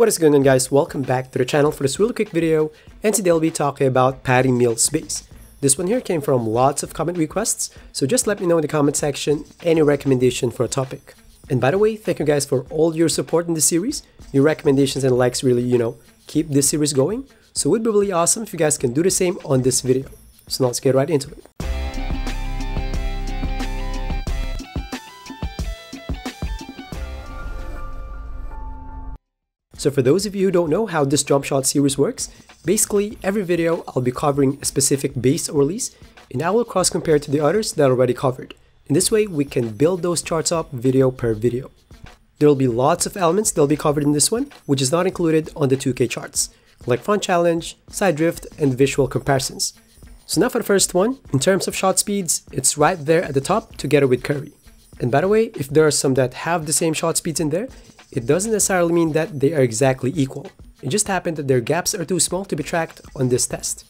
What is going on guys, welcome back to the channel for this really quick video and today I'll be talking about Patty Mills base. This one here came from lots of comment requests, so just let me know in the comment section any recommendation for a topic. And by the way, thank you guys for all your support in the series. Your recommendations and likes really, you know, keep this series going. So it would be really awesome if you guys can do the same on this video. So now let's get right into it. So for those of you who don't know how this jump shot series works, basically every video I'll be covering a specific base or release and I will cross compare to the others that are already covered. In this way, we can build those charts up video per video. There will be lots of elements that will be covered in this one, which is not included on the 2K charts, like front challenge, side drift, and visual comparisons. So now for the first one, in terms of shot speeds, it's right there at the top together with Curry. And by the way, if there are some that have the same shot speeds in there, it doesn't necessarily mean that they are exactly equal. It just happened that their gaps are too small to be tracked on this test.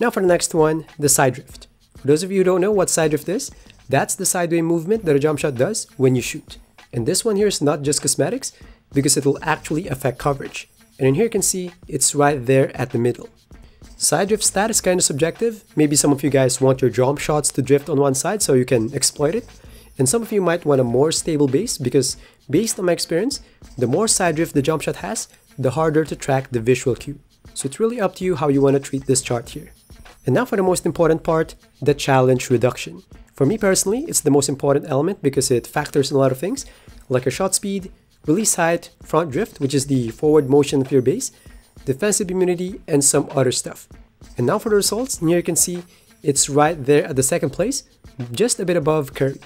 Now for the next one, the side drift. For those of you who don't know what side drift is, that's the sideway movement that a jump shot does when you shoot. And this one here is not just cosmetics, because it will actually affect coverage. And in here you can see, it's right there at the middle. Side drift stat is kind of subjective. Maybe some of you guys want your jump shots to drift on one side so you can exploit it. And some of you might want a more stable base because based on my experience, the more side drift the jump shot has, the harder to track the visual cue. So it's really up to you how you want to treat this chart here. And now for the most important part, the challenge reduction. For me personally, it's the most important element because it factors in a lot of things, like your shot speed, release height, front drift, which is the forward motion of your base, defensive immunity, and some other stuff. And now for the results, here you can see it's right there at the second place, just a bit above Curry.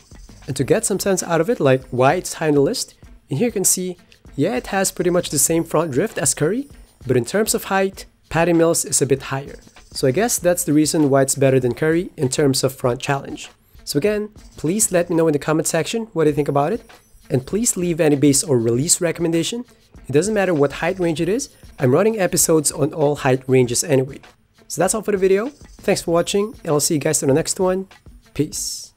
And to get some sense out of it, like why it's high on the list, in here you can see, yeah, it has pretty much the same front drift as Curry, but in terms of height, Patty Mills is a bit higher. So I guess that's the reason why it's better than Curry in terms of front challenge. So again, please let me know in the comment section what you think about it, and please leave any base or release recommendation. It doesn't matter what height range it is, I'm running episodes on all height ranges anyway. So that's all for the video, thanks for watching, and I'll see you guys in the next one. Peace.